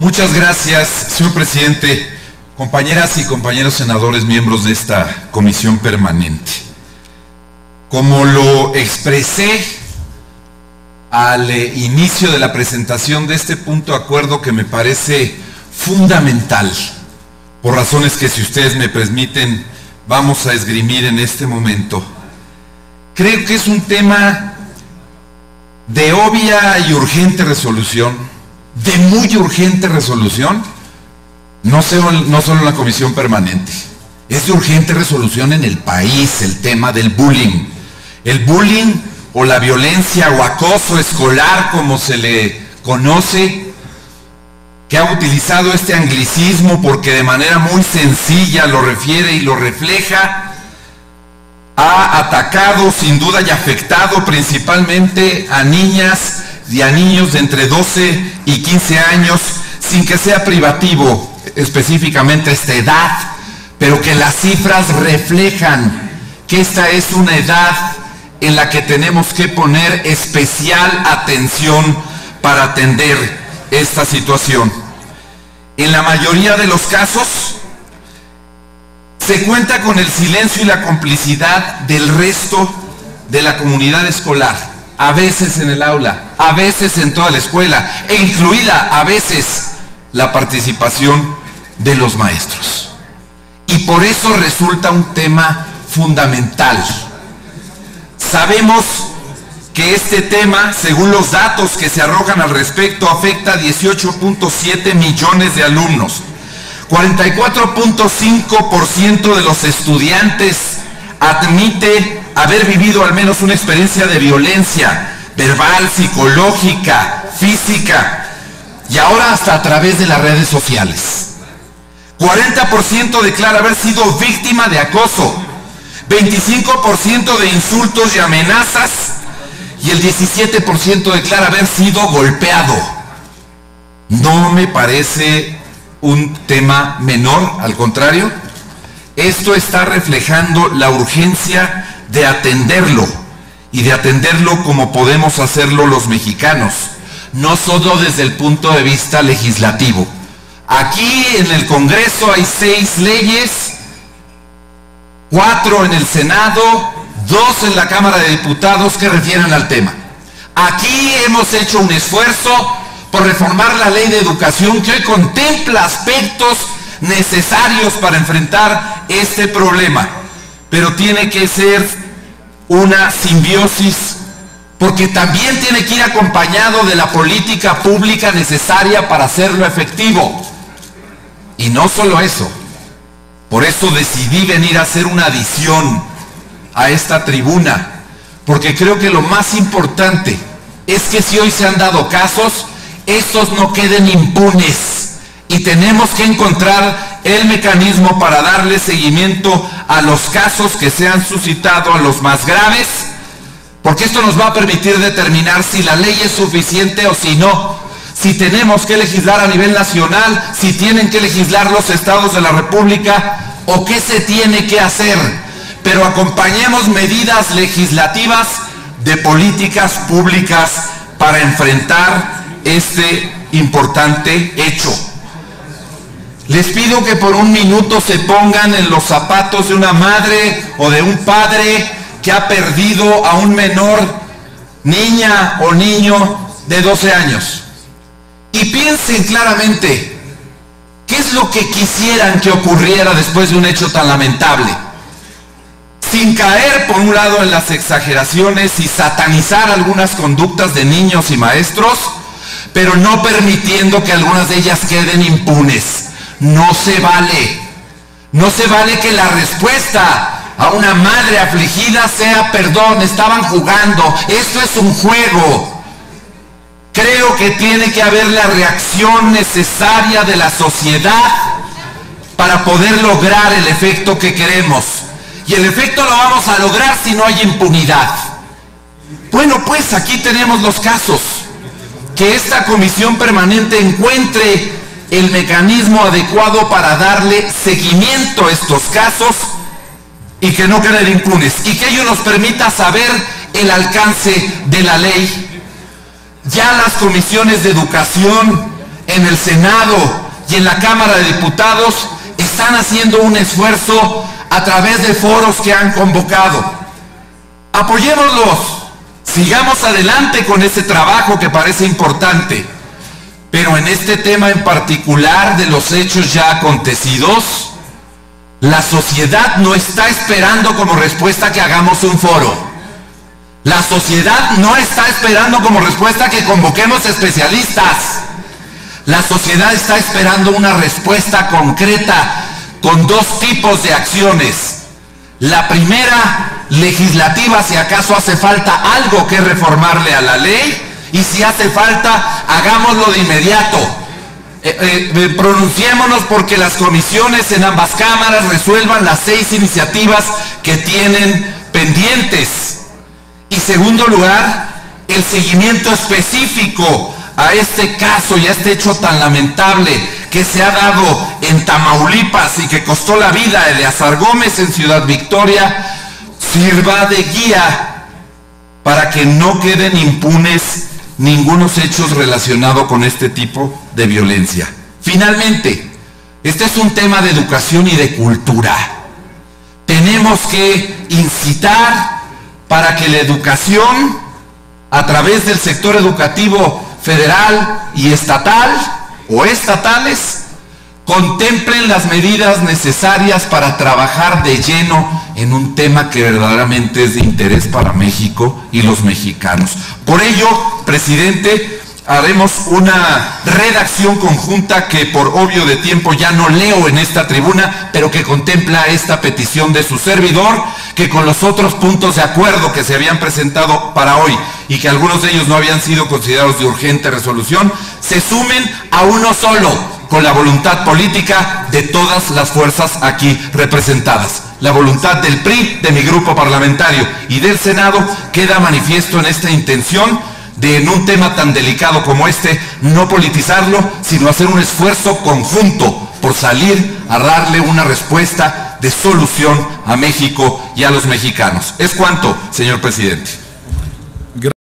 Muchas gracias, señor presidente, compañeras y compañeros senadores, miembros de esta comisión permanente. Como lo expresé al inicio de la presentación de este punto de acuerdo que me parece fundamental, por razones que si ustedes me permiten vamos a esgrimir en este momento, creo que es un tema de obvia y urgente resolución de muy urgente resolución, no, no solo la comisión permanente, es de urgente resolución en el país el tema del bullying. El bullying o la violencia o acoso escolar, como se le conoce, que ha utilizado este anglicismo porque de manera muy sencilla lo refiere y lo refleja, ha atacado sin duda y afectado principalmente a niñas y a niños de entre 12 y 15 años sin que sea privativo específicamente esta edad, pero que las cifras reflejan que esta es una edad en la que tenemos que poner especial atención para atender esta situación. En la mayoría de los casos se cuenta con el silencio y la complicidad del resto de la comunidad escolar a veces en el aula, a veces en toda la escuela, e incluida a veces la participación de los maestros. Y por eso resulta un tema fundamental. Sabemos que este tema, según los datos que se arrojan al respecto, afecta a 18.7 millones de alumnos. 44.5% de los estudiantes admite haber vivido al menos una experiencia de violencia verbal, psicológica, física y ahora hasta a través de las redes sociales. 40% declara haber sido víctima de acoso, 25% de insultos y amenazas y el 17% declara haber sido golpeado. No me parece un tema menor, al contrario, esto está reflejando la urgencia de atenderlo y de atenderlo como podemos hacerlo los mexicanos, no solo desde el punto de vista legislativo. Aquí en el Congreso hay seis leyes, cuatro en el Senado, dos en la Cámara de Diputados que refieren al tema. Aquí hemos hecho un esfuerzo por reformar la ley de educación que hoy contempla aspectos necesarios para enfrentar este problema, pero tiene que ser una simbiosis, porque también tiene que ir acompañado de la política pública necesaria para hacerlo efectivo. Y no solo eso, por eso decidí venir a hacer una adición a esta tribuna, porque creo que lo más importante es que si hoy se han dado casos, estos no queden impunes y tenemos que encontrar el mecanismo para darle seguimiento a los casos que se han suscitado, a los más graves, porque esto nos va a permitir determinar si la ley es suficiente o si no, si tenemos que legislar a nivel nacional, si tienen que legislar los estados de la República o qué se tiene que hacer. Pero acompañemos medidas legislativas de políticas públicas para enfrentar este importante hecho. Les pido que por un minuto se pongan en los zapatos de una madre o de un padre que ha perdido a un menor, niña o niño de 12 años. Y piensen claramente, ¿qué es lo que quisieran que ocurriera después de un hecho tan lamentable? Sin caer por un lado en las exageraciones y satanizar algunas conductas de niños y maestros, pero no permitiendo que algunas de ellas queden impunes. No se vale. No se vale que la respuesta a una madre afligida sea perdón, estaban jugando, esto es un juego. Creo que tiene que haber la reacción necesaria de la sociedad para poder lograr el efecto que queremos. Y el efecto lo vamos a lograr si no hay impunidad. Bueno, pues aquí tenemos los casos. Que esta comisión permanente encuentre el mecanismo adecuado para darle seguimiento a estos casos y que no queden impunes y que ello nos permita saber el alcance de la ley. Ya las comisiones de educación en el Senado y en la Cámara de Diputados están haciendo un esfuerzo a través de foros que han convocado. Apoyémoslos, sigamos adelante con ese trabajo que parece importante, pero en este tema en particular de los hechos ya acontecidos, la sociedad no está esperando como respuesta que hagamos un foro. La sociedad no está esperando como respuesta que convoquemos especialistas. La sociedad está esperando una respuesta concreta con dos tipos de acciones. La primera, legislativa, si acaso hace falta algo que reformarle a la ley, y si hace falta, hagámoslo de inmediato. Eh, eh, eh, pronunciémonos porque las comisiones en ambas cámaras resuelvan las seis iniciativas que tienen pendientes. Y segundo lugar, el seguimiento específico a este caso y a este hecho tan lamentable que se ha dado en Tamaulipas y que costó la vida a Eleazar Gómez en Ciudad Victoria, sirva de guía para que no queden impunes ningunos hechos relacionados con este tipo de violencia. Finalmente, este es un tema de educación y de cultura. Tenemos que incitar para que la educación, a través del sector educativo federal y estatal o estatales, contemplen las medidas necesarias para trabajar de lleno en un tema que verdaderamente es de interés para México y los mexicanos. Por ello, presidente, haremos una redacción conjunta que por obvio de tiempo ya no leo en esta tribuna, pero que contempla esta petición de su servidor, que con los otros puntos de acuerdo que se habían presentado para hoy y que algunos de ellos no habían sido considerados de urgente resolución, se sumen a uno solo, con la voluntad política de todas las fuerzas aquí representadas. La voluntad del PRI, de mi grupo parlamentario y del Senado queda manifiesto en esta intención de en un tema tan delicado como este no politizarlo, sino hacer un esfuerzo conjunto por salir a darle una respuesta de solución a México y a los mexicanos. Es cuanto, señor presidente.